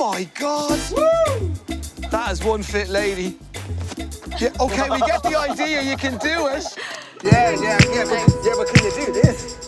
my God. Woo! That is one fit lady. Yeah, OK, we get the idea. You can do it. Yeah, yeah, yeah, but, yeah, but can you do this?